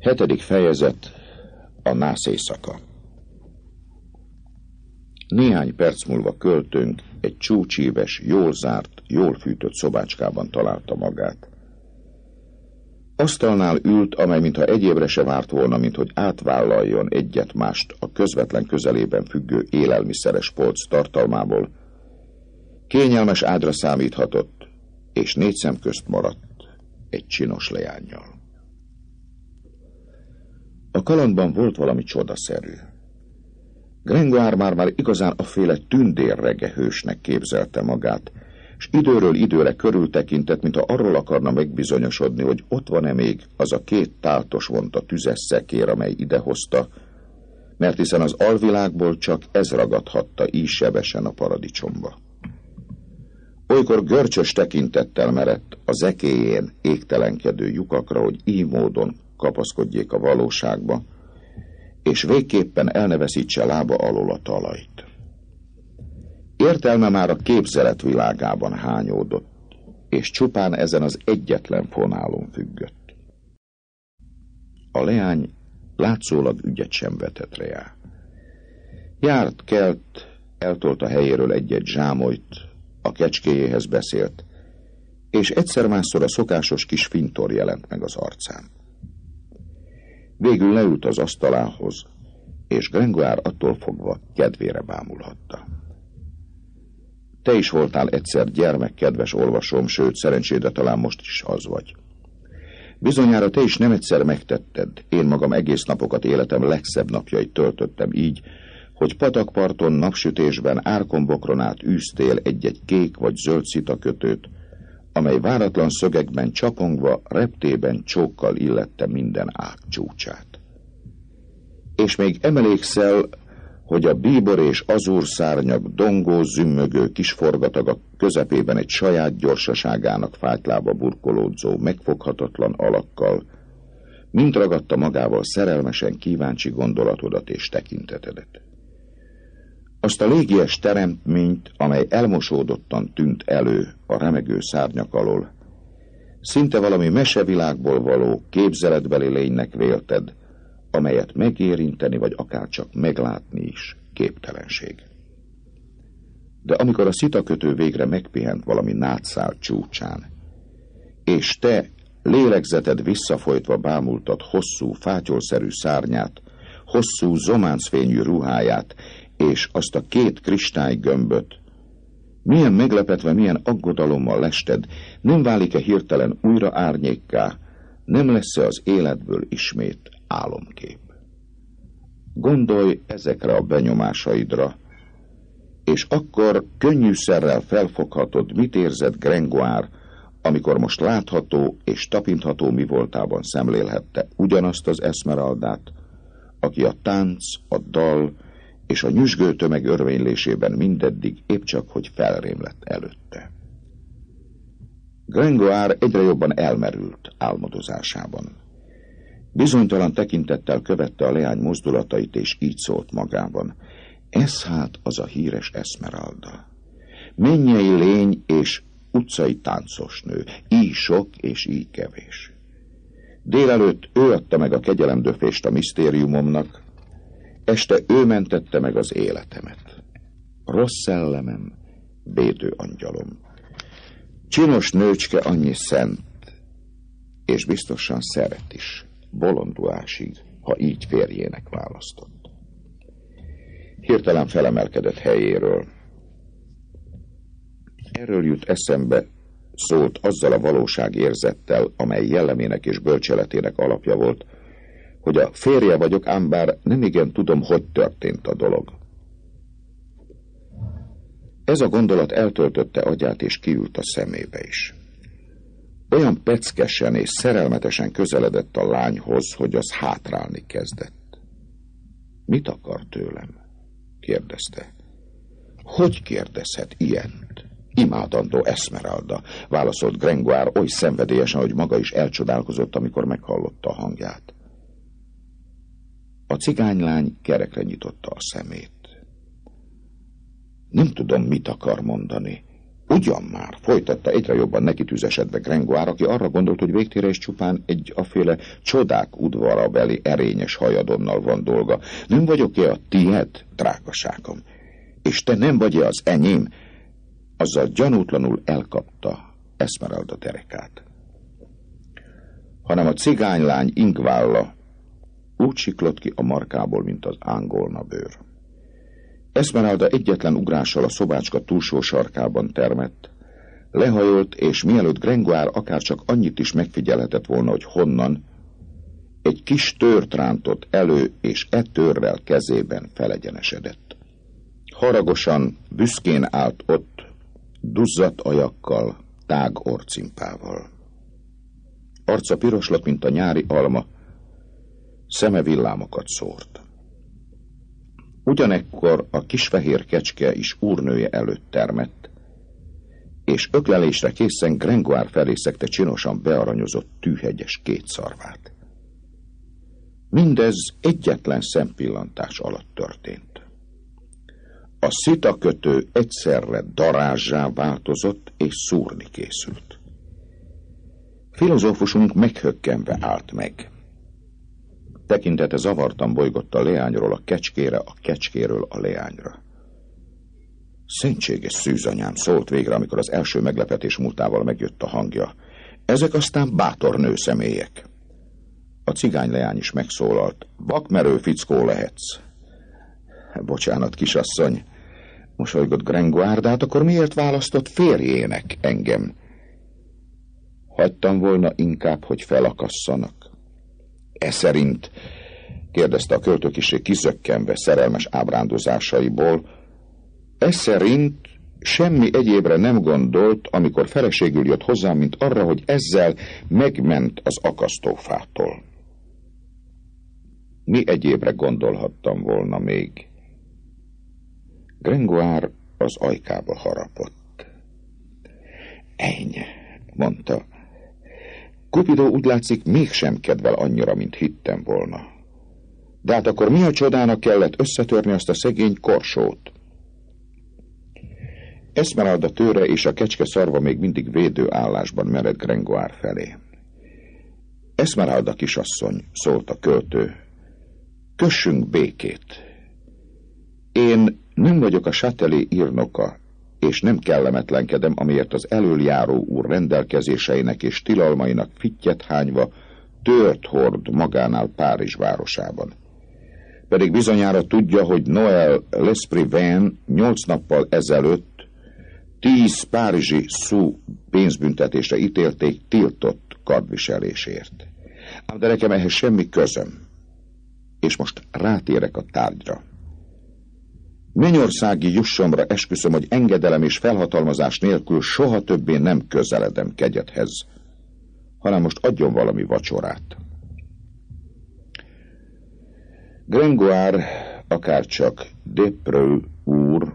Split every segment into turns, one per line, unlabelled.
Hetedik fejezet a nász éjszaka. Néhány perc múlva költőnk egy csúcsíves, jól zárt, jól fűtött szobácskában találta magát. Asztalnál ült, amely mintha egyébre se várt volna, mint hogy átvállaljon egyet-mást a közvetlen közelében függő élelmiszeres polc tartalmából. Kényelmes ágyra számíthatott, és négy szem közt maradt egy csinos leányjal. A kalandban volt valami csodaszerű. Grengoire már már igazán a féle tündérrege hősnek képzelte magát, és időről időre körültekintett, mintha arról akarna megbizonyosodni, hogy ott van-e még az a két táltos vonta tüzes szekér, amely idehozta, mert hiszen az alvilágból csak ez ragadhatta így sebesen a paradicsomba. Olykor görcsös tekintettel merett a zekéjén égtelenkedő lyukakra, hogy így módon kapaszkodjék a valóságba, és végképpen elneveszítse lába alól a talajt. Értelme már a képzelet világában hányódott, és csupán ezen az egyetlen fonálon függött. A leány látszólag ügyet sem vetett rá. Járt, kelt, eltolt a helyéről egy-egy zsámolyt, a kecskéjéhez beszélt, és egyszer-másszor a szokásos kis fintor jelent meg az arcán. Végül leült az asztalához, és Grengoire attól fogva kedvére bámulhatta. Te is voltál egyszer gyermek, kedves olvasom, sőt, szerencsére talán most is az vagy. Bizonyára te is nem egyszer megtetted, én magam egész napokat életem legszebb napjait töltöttem így, hogy patakparton napsütésben árkombokron át űztél egy-egy kék vagy zöld szitakötőt, amely váratlan szögekben csapongva, reptében csókkal illette minden ág csúcsát. És még emelékszel, hogy a bíbor és azúr szárnyak dongó, zümmögő kisforgatag a közepében egy saját gyorsaságának fájtlába burkolódzó, megfoghatatlan alakkal, mint ragadta magával szerelmesen kíváncsi gondolatodat és tekintetedet. Azt a légies teremtményt, amely elmosódottan tűnt elő a remegő szárnyak alól, szinte valami mesevilágból való képzeletbeli lénynek vélted, amelyet megérinteni, vagy akár csak meglátni is képtelenség. De amikor a szitakötő végre megpihent valami nátszál csúcsán, és te lélegzeted visszafolytva bámultad hosszú, fátyolszerű szárnyát, hosszú, zománcfényű ruháját, és azt a két kristálygömböt. Milyen meglepetve, milyen aggodalommal lested, nem válik-e hirtelen újra árnyékká, nem lesz-e az életből ismét álomkép. Gondolj ezekre a benyomásaidra, és akkor könnyűszerrel felfoghatod, mit érzett Grengoire, amikor most látható és tapintható mi voltában szemlélhette ugyanazt az eszmeraldát, aki a tánc, a dal és a nyüzsgő tömeg örvénylésében mindeddig épp csak, hogy felrém lett előtte. Grengoire egyre jobban elmerült álmodozásában. Bizonytalan tekintettel követte a leány mozdulatait, és így szólt magában. Ez hát az a híres Esmeralda. Mennyei lény és utcai táncos nő, így sok és így kevés. Délelőtt ő adta meg a kegyelemdöfést a misztériumomnak, Este ő mentette meg az életemet. Rossz szellemem, bédő angyalom. Csinos nőcske annyi szent, és biztosan szeret is, bolondulásig, ha így férjének választott. Hirtelen felemelkedett helyéről. Erről jut eszembe, szólt azzal a valóságérzettel, amely jellemének és bölcseletének alapja volt, hogy a férje vagyok, ám bár nem igen tudom, hogy történt a dolog. Ez a gondolat eltöltötte agyát és kiült a szemébe is. Olyan peckesen és szerelmetesen közeledett a lányhoz, hogy az hátrálni kezdett. Mit akar tőlem? kérdezte. Hogy kérdezhet ilyent? Imádandó Esmeralda, válaszolt Grengoire oly szenvedélyesen, hogy maga is elcsodálkozott, amikor meghallotta a hangját. A cigánylány kerekre nyitotta a szemét. Nem tudom, mit akar mondani, Ugyan már, folytatta egyre jobban neki tüzesedve Grengoire, aki arra gondolt, hogy végtére is csupán egy aféle csodák udvara beli erényes hajadonnal van dolga. Nem vagyok-e a tied, drágaságom? És te nem vagy-e az enyém? Azzal gyanútlanul elkapta Esmeralda derekát. Hanem a cigánylány ingválla úgy siklott ki a markából, mint az ángolna bőr. Esmeralda egyetlen ugrással a szobácska túlsó sarkában termett, lehajolt, és mielőtt Grengoire akárcsak annyit is megfigyelhetett volna, hogy honnan, egy kis tört rántott elő, és e törrel kezében felegyenesedett. Haragosan, büszkén állt ott, duzzadt ajakkal, tág orcimpával. Arca piros lett, mint a nyári alma, szeme villámokat szórt. Ugyanekkor a kisfehér kecske is úrnője előtt termett, és öklelésre készen Grengoire felé szekte csinosan bearanyozott tűhegyes két szarvát. Mindez egyetlen szempillantás alatt történt. A szitakötő egyszerre darázsá változott és szúrni készült. Filozófusunk meghökkenve állt meg. Tekintete zavartan bolygott a leányról a kecskére, a kecskéről a leányra. Szentséges szűzanyám szólt végre, amikor az első meglepetés múltával megjött a hangja. Ezek aztán bátor nőszemélyek. A cigány leány is megszólalt. Vakmerő fickó lehetsz. Bocsánat, kisasszony, mosolygott Grengoire, de hát akkor miért választott férjének engem? Hagytam volna inkább, hogy felakasszanak. E szerint, kérdezte a költőkiség kizökkenve szerelmes ábrándozásaiból, e szerint semmi egyébre nem gondolt, amikor feleségül jött hozzám, mint arra, hogy ezzel megment az akasztófától. Mi egyébre gondolhattam volna még? Grengoire az ajkába harapott. Ennyi, mondta, Kupidó úgy látszik mégsem kedvel annyira, mint hittem volna. De hát akkor mi a csodának kellett összetörni azt a szegény korsót? Esmeralda tőre és a kecske szarva még mindig védő állásban mered Grengoire felé. Esmeralda kisasszony, szólt a költő, kössünk békét. Én nem vagyok a Chatelet írnoka, és nem kellemetlenkedem, amiért az előjáró úr rendelkezéseinek és tilalmainak fittyet hányva tört hord magánál Párizs városában. Pedig bizonyára tudja, hogy Noël Lesprivén nyolc nappal ezelőtt tíz párizsi szú pénzbüntetésre ítélték tiltott kardviselésért. Ám de nekem ehhez semmi közöm. És most rátérek a tárgyra. Mennyországi jussomra esküszöm, hogy engedelem és felhatalmazás nélkül soha többé nem közeledem kegyethez, hanem most adjon valami vacsorát. Grengoire, akárcsak Depreux úr,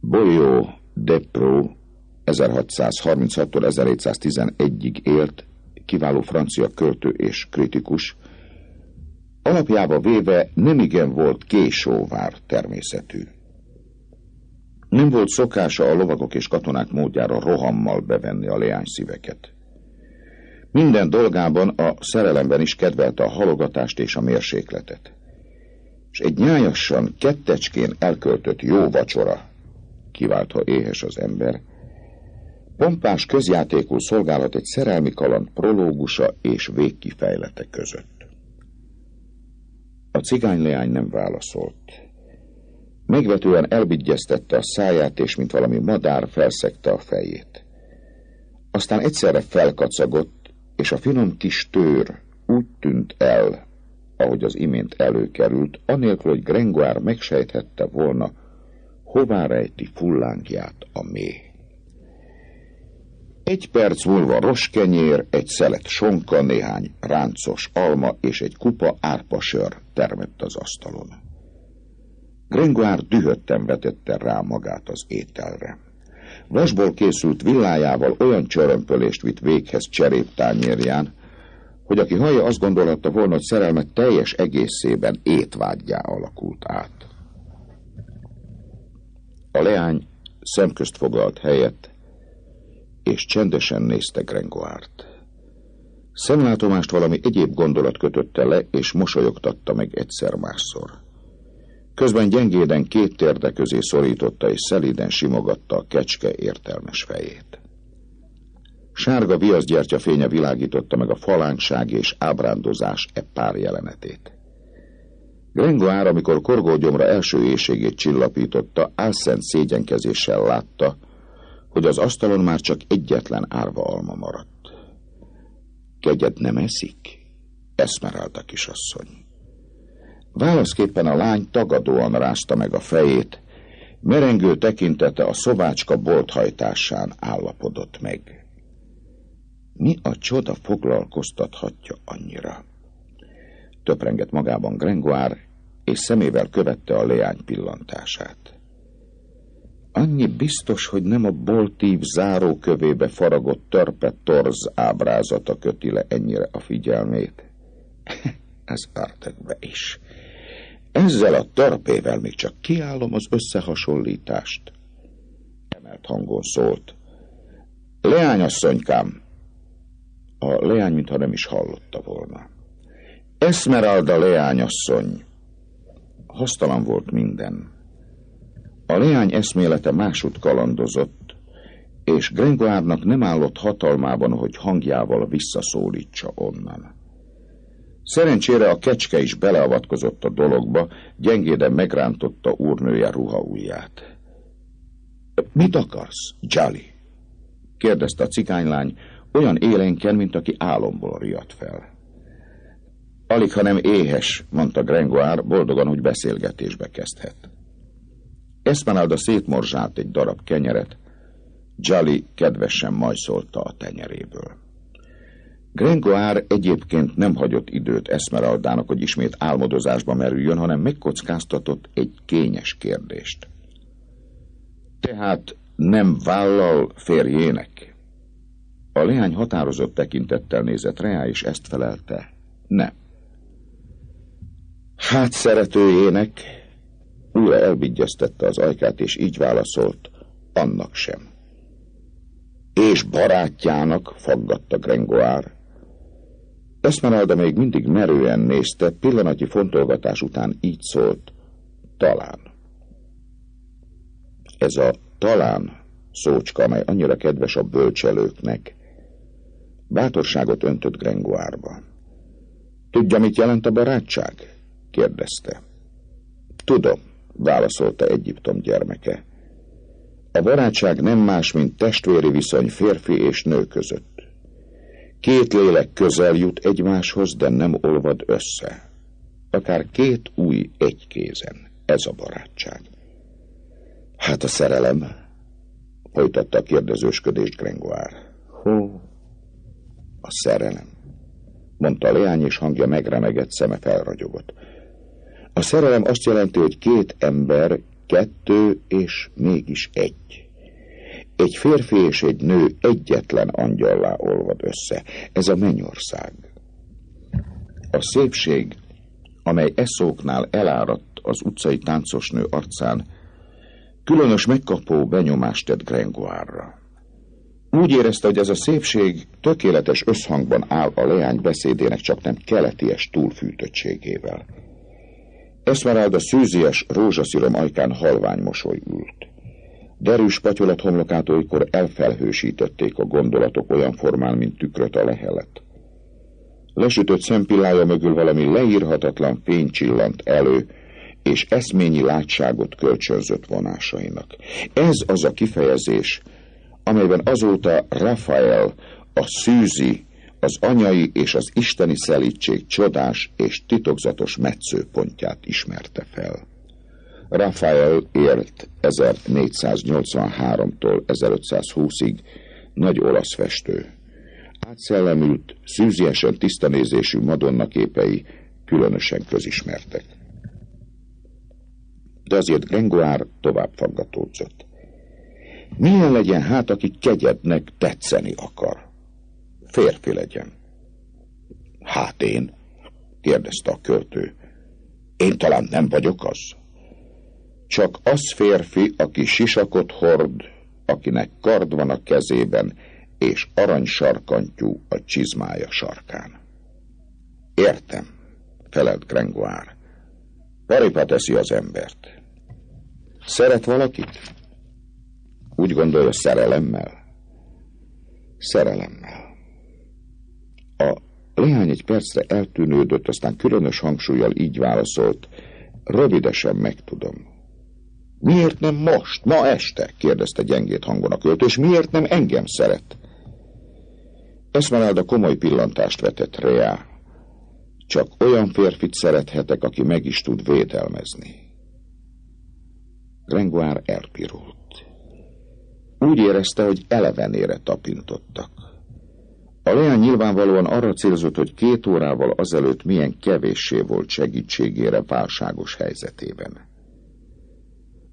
Bolyó Depreux 1636-tól 1711-ig élt, kiváló francia költő és kritikus, alapjába véve nemigen volt késóvár természetű. Nem volt szokása a lovagok és katonák módjára rohammal bevenni a leány szíveket. Minden dolgában a szerelemben is kedvelte a halogatást és a mérsékletet. És egy nyájassan, kettecskén elköltött jó vacsora, kiváltva éhes az ember, pompás közjátékul szolgálhat egy szerelmi kaland prológusa és végkifejlete között. A cigányleány nem válaszolt. Megvetően elbigyeztette a száját, és mint valami madár felszegte a fejét. Aztán egyszerre felkacagott, és a finom kis tőr úgy tűnt el, ahogy az imént előkerült, anélkül, hogy Grengoire megsejthette volna, hová rejti fullánkját a méh. Egy perc múlva roskenyér, egy szelet sonka, néhány ráncos alma és egy kupa árpasör termett az asztalon. Gringoire dühötten vetette rá magát az ételre. Vasból készült villájával olyan csörömpölést vitt véghez cseréptányérján, hogy aki hallja, azt gondolhatta volna, hogy szerelme teljes egészében étvágyjá alakult át. A leány szemközt foglalt helyet, és csendesen nézte Grengoárt. Szemlátomást valami egyéb gondolat kötötte le, és mosolyogtatta meg egyszer-másszor. Közben gyengéden két térde közé szorította, és szelíden simogatta a kecske értelmes fejét. Sárga viaszgyertya fénye világította meg a falánkság és ábrándozás e pár jelenetét. Grengoár, amikor korgógyomra első éjségét csillapította, álszent szégyenkezéssel látta, hogy az asztalon már csak egyetlen árva alma maradt. Kegyed nem eszik? Eszmerálta kisasszony. Válaszképpen a lány tagadóan rázta meg a fejét, merengő tekintete a szovácska bolthajtásán állapodott meg. Mi a csoda foglalkoztathatja annyira? Töprengett magában Grengoár, és szemével követte a leány pillantását. Annyi biztos, hogy nem a boltív zárókövébe faragott törpe torz ábrázata köti le ennyire a figyelmét. Ez ártekbe is. Ezzel a törpével még csak kiállom az összehasonlítást. Emelt hangon szólt. Leányasszonykám! A leány, mintha nem is hallotta volna. Esmeralda leányasszony! Hasztalan volt minden. A leány eszmélete másút kalandozott, és Grengoárnak nem állott hatalmában, hogy hangjával visszaszólítsa onnan. Szerencsére a kecske is beleavatkozott a dologba, gyengéden megrántotta úrnője ruhaujját. Mit akarsz, Jali? kérdezte a cigánylány, olyan élénken, mint aki álomból riadt fel. Alig, ha nem éhes, mondta Grengoár, boldogan, hogy beszélgetésbe kezdhet. Esmeralda szétmorzsált egy darab kenyeret, Jolly kedvesen majszolta a tenyeréből. Grengoár egyébként nem hagyott időt Esmeraldának, hogy ismét álmodozásba merüljön, hanem megkockáztatott egy kényes kérdést. Tehát nem vállal férjének? A leány határozott tekintettel nézett rá, és ezt felelte. Nem. Hát szeretőjének, újra elvigyeztette az ajkát, és így válaszolt, annak sem. És barátjának, faggatta Grengoár. Esmeralda még mindig merően nézte, pillanatnyi fontolgatás után így szólt, talán. Ez a talán szócska, amely annyira kedves a bölcselőknek, bátorságot öntött Grengoárba. Tudja, mit jelent a barátság? kérdezte. Tudom, válaszolta Egyiptom gyermeke. A barátság nem más, mint testvéri viszony férfi és nő között. Két lélek közel jut egymáshoz, de nem olvad össze. Akár két új egy kézen. Ez a barátság. Hát a szerelem, folytatta a kérdezősködést Grengoár. Hó, a szerelem, mondta a leány, és hangja megremegett, szeme felragyogott. A szerelem azt jelenti, hogy két ember, kettő és mégis egy. Egy férfi és egy nő egyetlen angyallá olvad össze. Ez a mennyország. A szépség, amely eszóknál eláradt az utcai táncosnő arcán, különös megkapó benyomást tett Grengoárra. Úgy érezte, hogy ez a szépség tökéletes összhangban áll a leány beszédének csak nem keleties túlfűtöttségével. Esmeralda szűzies, rózsaszírom ajkán halvány mosoly ült. Derűs patyolat homlokát olykor elfelhősítették a gondolatok olyan formán, mint tükröt a lehelet. Lesütött szempillája mögül valami leírhatatlan fény csillant elő, és eszményi látságot kölcsönzött vonásainak. Ez az a kifejezés, amelyben azóta Rafael, a szűzi, az anyai és az isteni szelítség csodás és titokzatos metszőpontját ismerte fel. Rafael élt 1483-tól 1520-ig, nagy olasz festő. Átszellemült, szűziesen tisztanézésű Madonna képei különösen közismertek. De azért Grengoár tovább faggatódzott. Milyen legyen hát, aki kegyednek tetszeni akar? Férfi legyen. Hát én? kérdezte a költő. Én talán nem vagyok az? Csak az férfi, aki sisakot hord, akinek kard van a kezében, és aranysarkantyú a csizmája sarkán. Értem, felelt Grengoire. Paripa teszi az embert. Szeret valakit? Úgy gondolja szerelemmel? Szerelemmel. A leány egy percre eltűnődött, aztán különös hangsúlyjal így válaszolt. Rövidesen megtudom. Miért nem most, ma este? kérdezte gyengét hangon a költő, és miért nem engem szeret? Esmeralda komoly pillantást vetett Reá. Csak olyan férfit szerethetek, aki meg is tud védelmezni. Grengoire elpirult. Úgy érezte, hogy elevenére tapintottak. A leány nyilvánvalóan arra célzott, hogy két órával azelőtt milyen kevéssé volt segítségére válságos helyzetében.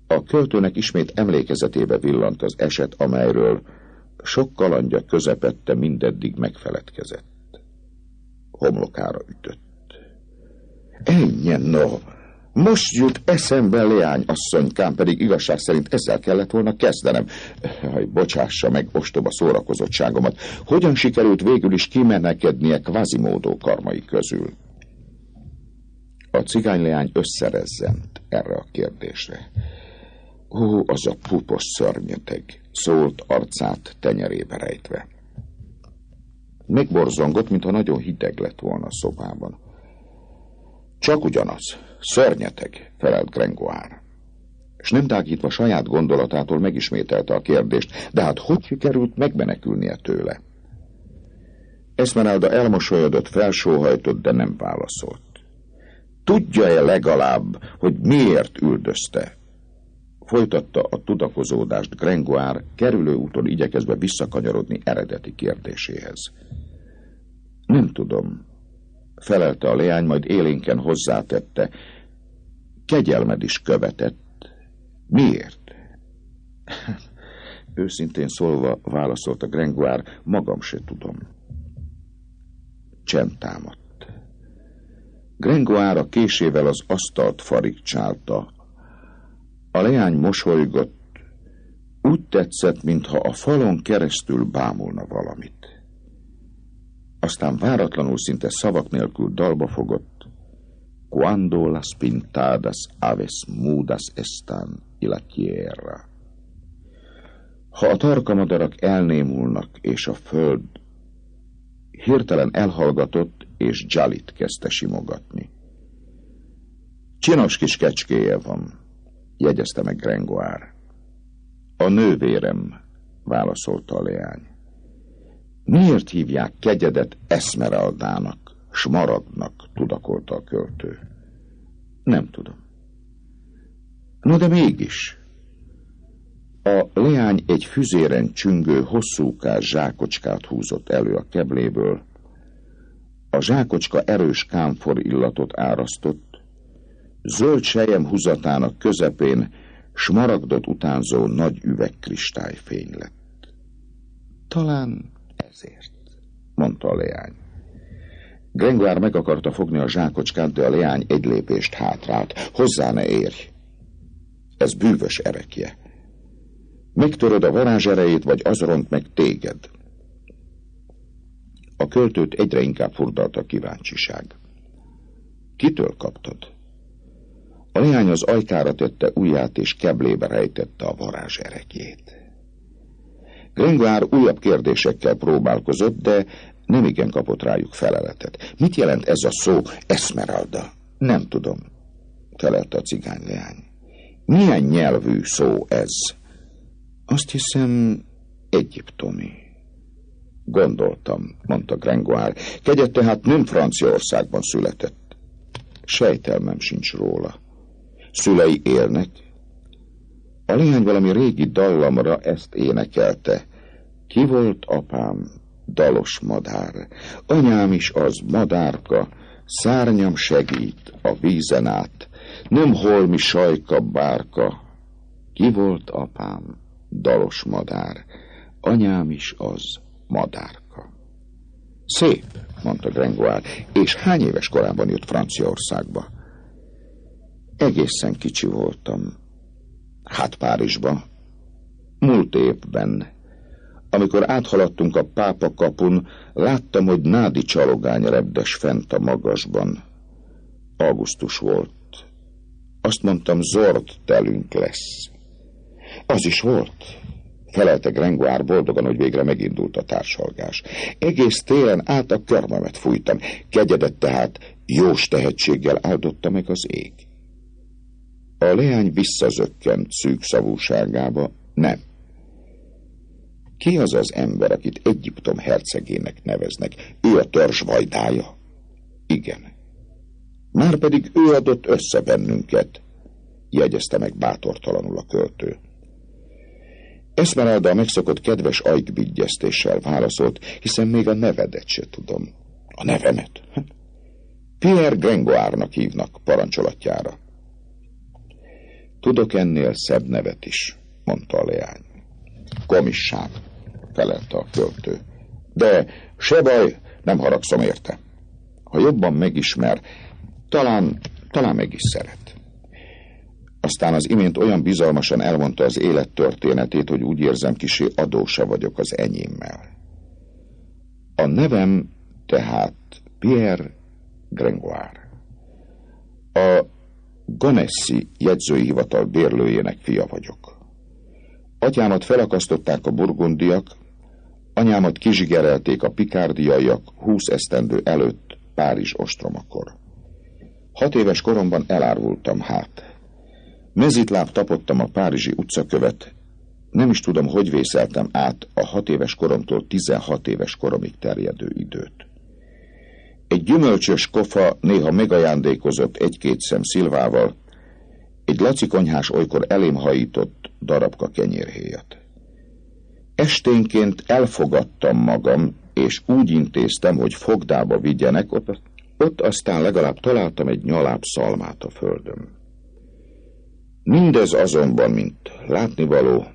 A költőnek ismét emlékezetébe villant az eset, amelyről sok kalandja közepette mindeddig megfeledkezett. Homlokára ütött. Ennyi, no! Most jut eszembe leány asszonykám, pedig igazság szerint ezzel kellett volna kezdenem. Haj, bocsássa meg ostoba szórakozottságomat. Hogyan sikerült végül is kimenekednie kvázimódó karmai közül? A cigányleány összerezzent erre a kérdésre. Ó, az a pupos szörnyeteg, szólt arcát tenyerébe rejtve. Megborzongott, mintha nagyon hideg lett volna a szobában. Csak ugyanaz, szörnyeteg, felelt Grengoire. És nem tágítva saját gondolatától megismételte a kérdést, de hát hogy sikerült megmenekülnie tőle? Esmeralda elmosolyodott, felsóhajtott, de nem válaszolt. Tudja-e legalább, hogy miért üldözte? Folytatta a tudakozódást Grengoire, kerülő úton igyekezve visszakanyarodni eredeti kérdéséhez. Nem tudom, felelte a leány, majd élénken hozzátette. Kegyelmed is követett. Miért? Őszintén szólva válaszolta Grengoire, magam se tudom. Csend támadt. Grengoire a késével az asztalt farigcsálta, a leány mosolygott, úgy tetszett, mintha a falon keresztül bámulna valamit. Aztán váratlanul szinte szavak nélkül dalba fogott. Cuando las pintadas aves mudas están y la tierra. Ha a tarkamadarak elnémulnak, és a föld hirtelen elhallgatott, és Jalit kezdte simogatni. Csinos kis kecskéje van, jegyezte meg Grengoire. A nővérem, válaszolta a leány. Miért hívják kegyedet Esmeraldának, smaragdnak, tudakolta a költő. Nem tudom. No, de mégis. A leány egy füzéren csüngő, hosszúkás zsákocskát húzott elő a kebléből. A zsákocska erős kámfor illatot árasztott, Zöld sejem húzatának közepén smaragdot utánzó nagy üvegkristályfény lett. Talán ezért, mondta a leány. Grengoire meg akarta fogni a zsákocskát, de a leány egy lépést hátrált. Hozzá ne érj! Ez bűvös erekje. Megtöröd a varázserejét, vagy az ront meg téged. A költőt egyre inkább furdalt a kíváncsiság. Kitől kaptad? A leány az ajkára tette ujját, és keblébe rejtette a varázs erekjét. Gringoire újabb kérdésekkel próbálkozott, de nem igen kapott rájuk feleletet. Mit jelent ez a szó Esmeralda? Nem tudom, felelte a cigány leány. Milyen nyelvű szó ez? Azt hiszem, egyiptomi. Gondoltam, mondta Grengoire. Kegyet tehát nem Franciaországban született. Sejtelmem sincs róla. Szülei élnek? A lény valami régi dallamra ezt énekelte. Ki volt apám? Dalos madár. Anyám is az madárka, szárnyam segít a vízen át. Nem holmi sajka bárka. Ki volt apám? Dalos madár. Anyám is az madárka. Szép, mondta Grengoire, és hány éves korában jött Franciaországba? Egészen kicsi voltam. Hát Párizsba. Múlt évben. Amikor áthaladtunk a pápa kapun, láttam, hogy nádi csalogány repdes fent a magasban. Augusztus volt. Azt mondtam, zord telünk lesz. Az is volt. Felelte Grengoire boldogan, hogy végre megindult a társalgás. Egész télen át a körmemet fújtam. Kegyedet tehát jós tehetséggel áldotta meg az ég. A leány visszazökkent szűkszavúságába. Nem. Ki az az ember, akit Egyiptom hercegének neveznek? Ő a törzs vajdája? Igen. Márpedig ő adott össze bennünket, jegyezte meg bátortalanul a költő. Esmeralda a megszokott kedves ajkbigyeztéssel válaszolt, hiszen még a nevedet se tudom. A nevemet? Pierre Grengoárnak hívnak parancsolatjára. Tudok ennél szebb nevet is, mondta a leány. Komissán, felelte a költő. De se baj, nem haragszom érte. Ha jobban megismer, talán, talán meg is szeret. Aztán az imént olyan bizalmasan elmondta az élet történetét, hogy úgy érzem, kisé adósa vagyok az enyémmel. A nevem tehát Pierre Grengoire. A Gonessi jegyzői hivatal bérlőjének fia vagyok. Atyámat felakasztották a burgundiak, anyámat kizsigerelték a pikárdiaiak húsz esztendő előtt Párizs ostromakor. Hat éves koromban elárultam hát. Mezitláb tapottam a párizsi utcakövet. Nem is tudom, hogy vészeltem át a hat éves koromtól tizenhat éves koromig terjedő időt. Egy gyümölcsös kofa néha megajándékozott egy-két szem szilvával, egy lacikonyhás olykor elém hajított darabka kenyérhéjat. Esténként elfogadtam magam, és úgy intéztem, hogy fogdába vigyenek, ott, ott aztán legalább találtam egy nyaláb szalmát a földön. Mindez azonban, mint látnivaló,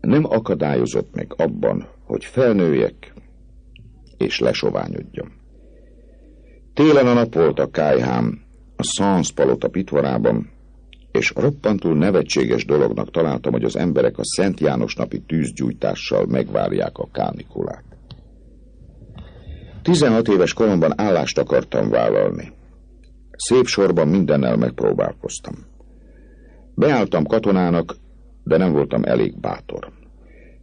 nem akadályozott meg abban, hogy felnőjek és lesoványodjam. Télen a nap volt a kájhám, a Sans palota pitvarában, és roppantul nevetséges dolognak találtam, hogy az emberek a Szent János napi tűzgyújtással megvárják a kánikulát. 16 éves koromban állást akartam vállalni. Szép sorban mindennel megpróbálkoztam. Beálltam katonának, de nem voltam elég bátor.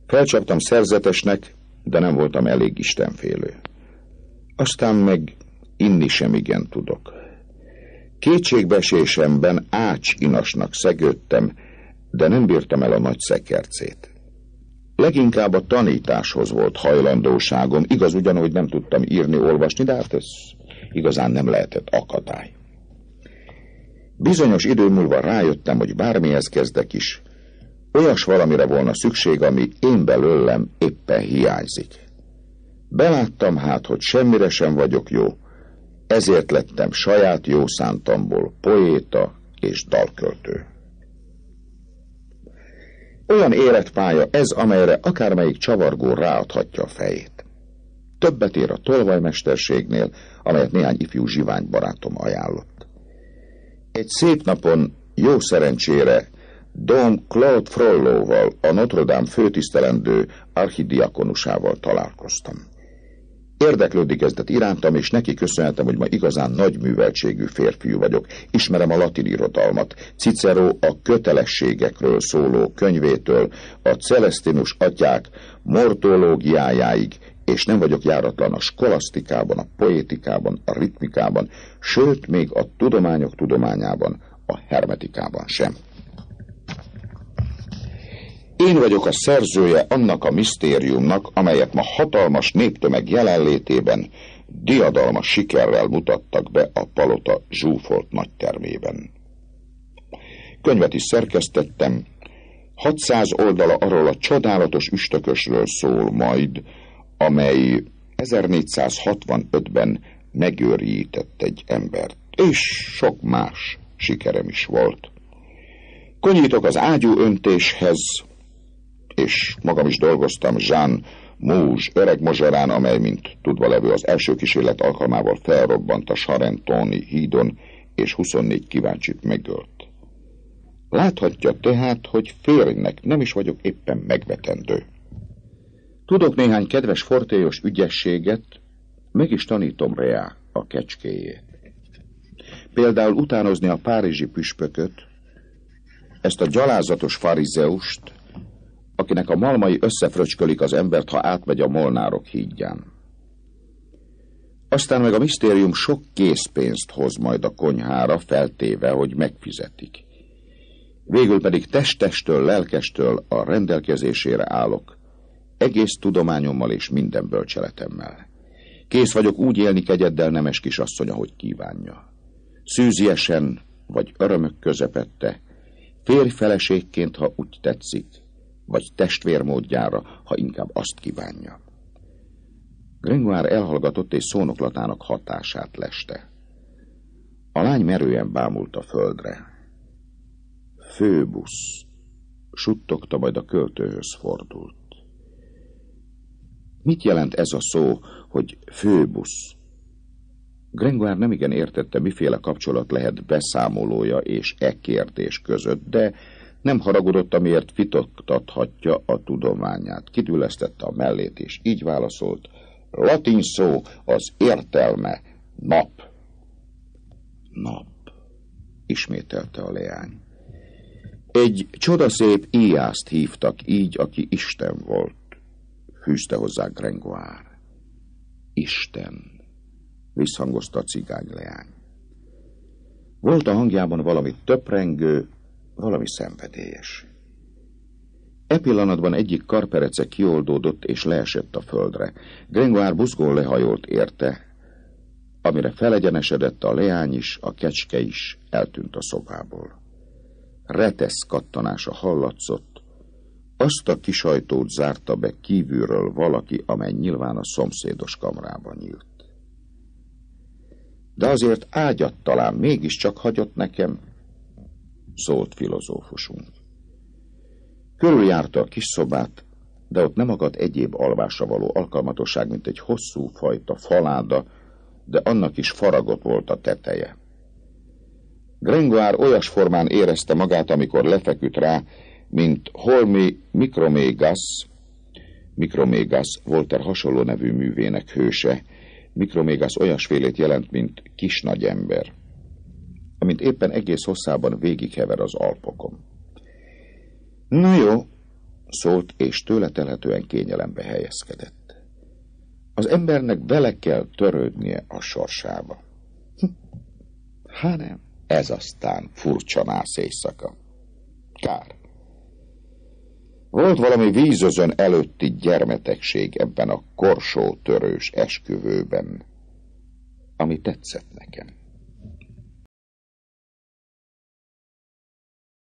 Felcsaptam szerzetesnek, de nem voltam elég istenfélő. Aztán meg inni sem igen tudok. Kétségbesésemben ács inasnak szegődtem, de nem bírtam el a nagy szekercét. Leginkább a tanításhoz volt hajlandóságom, igaz ugyan, hogy nem tudtam írni, olvasni, de hát ez igazán nem lehetett akadály. Bizonyos idő múlva rájöttem, hogy bármihez kezdek is, olyas valamire volna szükség, ami én belőlem éppen hiányzik. Beláttam hát, hogy semmire sem vagyok jó, ezért lettem saját jószántamból poéta és dalköltő. Olyan életpálya ez, amelyre akármelyik csavargó ráadhatja a fejét. Többet ér a tolvajmesterségnél, amelyet néhány ifjú zsivány barátom ajánlott. Egy szép napon, jó szerencsére, Dom Claude Frollóval, a Notre Dame főtisztelendő archidiakonusával találkoztam. Érdeklődni kezdett irántam, és neki köszönhetem, hogy ma igazán nagy műveltségű férfiú vagyok. Ismerem a latin irodalmat. Cicero a kötelességekről szóló könyvétől, a celestinus atyák mortológiájáig, és nem vagyok járatlan a skolasztikában, a poétikában, a ritmikában, sőt, még a tudományok tudományában, a hermetikában sem. Én vagyok a szerzője annak a misztériumnak, amelyet ma hatalmas néptömeg jelenlétében diadalmas sikerrel mutattak be a palota zsúfolt nagytermében. Könyvet is szerkesztettem, 600 oldala arról a csodálatos üstökösről szól majd, amely 1465-ben megőrített egy embert, és sok más sikerem is volt. Konyítok az ágyú öntéshez, és magam is dolgoztam Jean Múzs öreg mozsarán, amely, mint tudva levő, az első kísérlet alkalmával felrobbant a Sarentoni hídon, és 24 kíváncsit megölt. Láthatja tehát, hogy férjnek nem is vagyok éppen megvetendő. Tudok néhány kedves fortélyos ügyességet, meg is tanítom Reá a kecskéjét. Például utánozni a párizsi püspököt, ezt a gyalázatos farizeust, akinek a malmai összefröcskölik az embert, ha átmegy a molnárok hídján. Aztán meg a misztérium sok készpénzt hoz majd a konyhára, feltéve, hogy megfizetik. Végül pedig testestől, lelkestől a rendelkezésére állok, egész tudományommal és minden bölcseletemmel. Kész vagyok úgy élni kegyeddel nemes kisasszony, ahogy kívánja. Szűziesen, vagy örömök közepette, férj feleségként, ha úgy tetszik, vagy testvérmódjára, ha inkább azt kívánja. Gringoire elhallgatott és szónoklatának hatását leste. A lány merően bámult a földre. Főbusz, suttogta, majd a költőhöz fordult. Mit jelent ez a szó, hogy főbusz? Gringoire nem igen értette, miféle kapcsolat lehet beszámolója és e kérdés között, de nem haragudott, amiért fitoktathatja a tudományát. Kidülesztette a mellét, és így válaszolt. Latin szó az értelme nap. Nap, ismételte a leány. Egy csodaszép íjászt hívtak így, aki Isten volt, fűzte hozzá Grengoire. Isten, visszhangozta a cigány leány. Volt a hangjában valami töprengő, valami szenvedélyes. E pillanatban egyik karperece kioldódott és leesett a földre. Grengoire buzgón lehajolt érte, amire felegyenesedett a leány is, a kecske is, eltűnt a szobából. Retesz kattanása hallatszott, azt a kisajtót zárta be kívülről valaki, amely nyilván a szomszédos kamrában nyílt. De azért ágyat talán mégiscsak hagyott nekem, szólt filozófusunk. Körüljárta a kis szobát, de ott nem akadt egyéb alvásra való alkalmatosság, mint egy hosszú fajta faláda, de annak is faragott volt a teteje. Grengoire olyas formán érezte magát, amikor lefeküdt rá, mint Holmi Mikromégas, Mikromégas Volter hasonló nevű művének hőse, Mikromégas olyasfélét jelent, mint kis nagy ember, amint éppen egész hosszában végighever az Alpokon. Na jó, szólt, és tőle telhetően kényelembe helyezkedett. Az embernek bele kell törődnie a sorsába. Hm. Há nem, ez aztán furcsa nász éjszaka. Kár. Volt valami vízözön előtti gyermetegség ebben a korsó törős esküvőben, ami tetszett nekem.